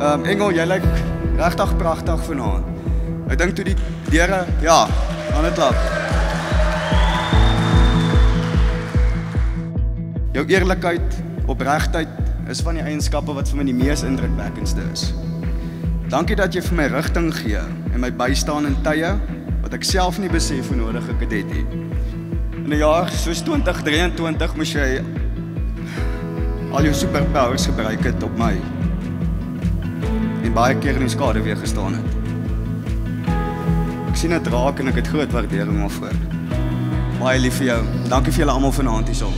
Ehm um, Engel, jy lyk regtig pragtig vanaand. Ek dink toe die deure, ja, aan dit klap. Jou eerlikheid, opregtheid is van die eienskappe wat vir my die mees indrukwekkendste is. Dankie dat jy vir my rigting gee en my bystaan in tye wat ek self nie besef hoe nodig ek dit het nie. In 'n jaar soos 2023 moes jy al jou superpowers gebruik het op my. En baie keer in die skade weer gestaan het. Ek sien dit raak en ek het groot waardering daarvoor. Baie lief vir jou. Dankie vir julle almal vanaand hierso.